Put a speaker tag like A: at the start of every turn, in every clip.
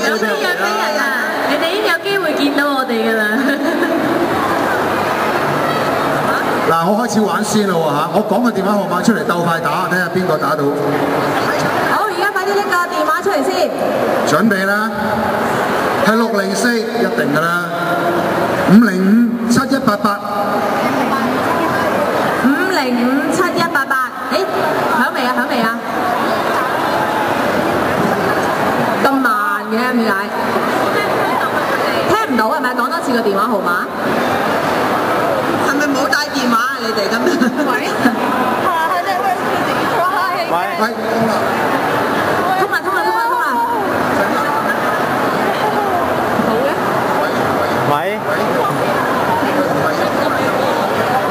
A: 哋有咩約俾人啊？你哋已經有機會見到我哋㗎啦。
B: 嗱，我開始玩先啦喎嚇，我講個電話號碼出嚟鬥快打，睇下邊個打到。
A: 好，而家快啲拎個電話出嚟先。
B: 準備啦，係六零四一定㗎啦，五零五七一八八，
A: 五零五七一话号码。系咪冇带电话啊？你哋咁样？喂。
B: 喂，
A: 通啦，通啦，通啦，通啦。
C: 喂，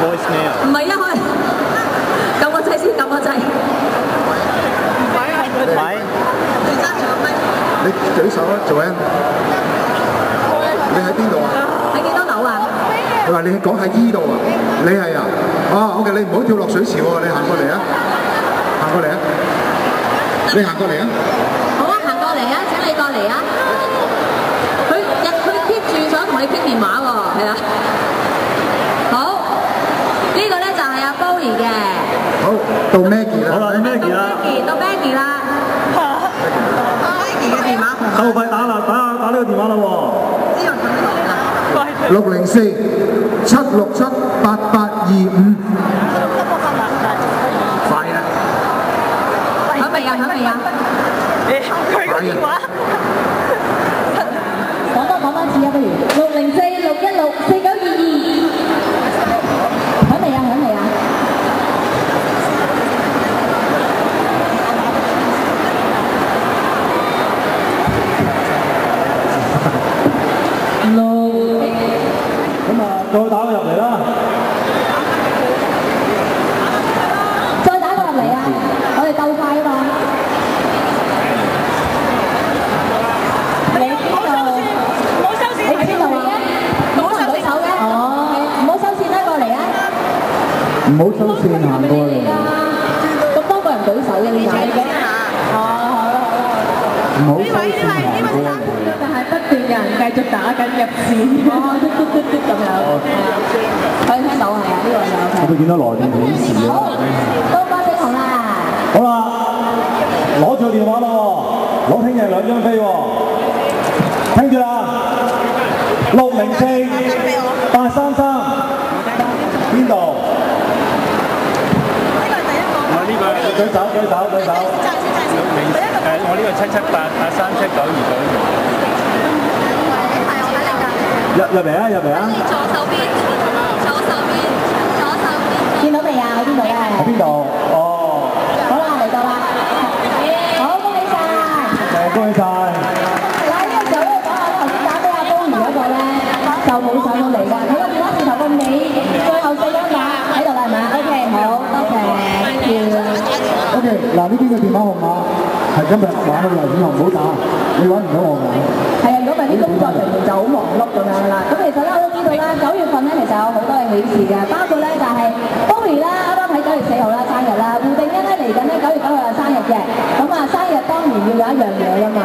C: voicemail。
A: 唔系一开，揿个掣先，揿个掣。
C: 喂，
B: 你举手啊，做恩。你喺边度啊？ 佢話你講喺依度啊，你係啊？啊，OK，你唔好跳落水池喎，你行過嚟啊，行過嚟啊，你行過嚟啊。
A: 好啊，行過嚟啊，請你過嚟啊。佢日佢 keep 住想同你傾電話喎，係啊。好，呢個咧就係阿 Bowie 嘅。
B: 好，到 Maggie 啦。
C: 好啦，你咩事啦
A: ？Maggie 啦到 Maggie 啦。Maggie 嘅電話
C: 收費打啦，打打呢個電話啦喎。
B: 六零四七六七
A: 唔好收
B: 线行过嚟，
A: 咁多个人举手嘅点解？哦，好啦好啦。
B: 唔好收线行过嚟。
A: 但系不断有人继续打紧入线，哦，嘟嘟嘟嘟咁样，可以听到系啊，呢个有
C: 我
A: 嘅。
C: 都见到来电显示
A: 好
C: 啊。，
A: 到郭正雄啦，
C: 好啦，攞住个电话咯喎，攞听日两张飞喎。听住啦，六零四 舉手舉手舉手。
D: 誒，我呢個七七八八三七九二九
C: 入入嚟啊入嚟啊！
E: 左手邊，左手邊，左手邊。
A: 見到未啊？喺邊度咧？
C: 喺邊度？哦，
A: 好啦，嚟到啦，好，恭喜晒！
C: 誒恭喜晒！
A: 嗱，呢個時候咧講下頭先打俾阿高兒嗰個咧，就冇上到嚟㗎。佢個電話線頭個尾最後四張打喺度啦，係咪啊？OK，好，多謝，thank you。
B: OK，嗱呢邊嘅電話號碼係今日玩嘅啦，以後唔好打，你揾唔到我㗎。
A: 係啊，如果唔係啲工作人員就好忙碌咁樣啦。咁其實咧我都知道啦，九月份咧其實有好多嘅喜事嘅，包括咧就係 Bowie 啦，啱啱喺九月四號啦生日啦，胡定欣咧嚟緊咧九月九號又生日嘅。咁啊生日當然要有一樣嘢㗎嘛，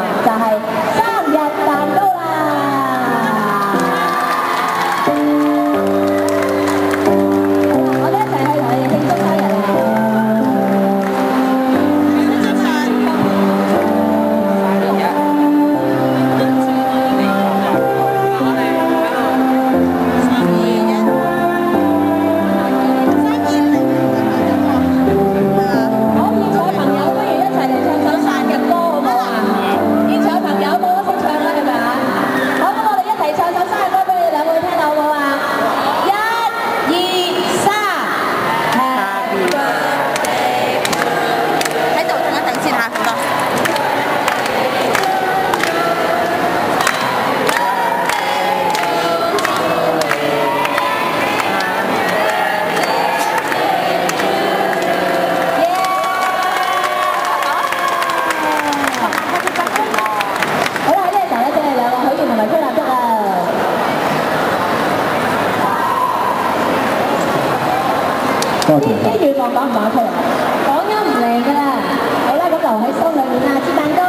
C: 多谢。
A: 啲愿望讲唔讲得出嚟？讲音唔嚟㗎啦。好啦，咁留喺心里面啦，切蛋糕。煲完煲完切蛋糕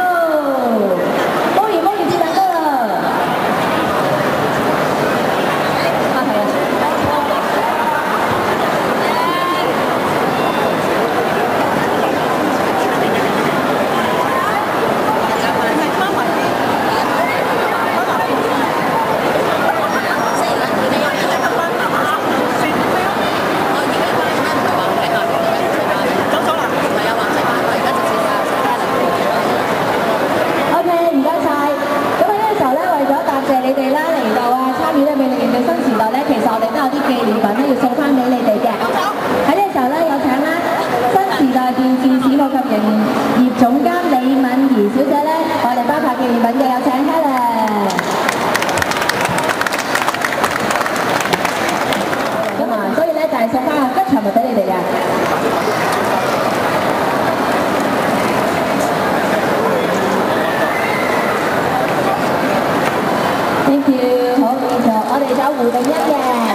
A: 總監李敏儀小姐咧，我哋頒發紀念品嘅有請 Helen。咁啊，所以咧就係送翻個吉祥物俾你哋嘅。Thank you，好，現在我哋有胡定一嘅。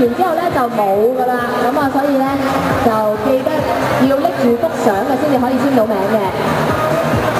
A: 完之後咧就冇噶啦，咁啊所以咧就記得要拎住幅相啊先至可以簽到名嘅。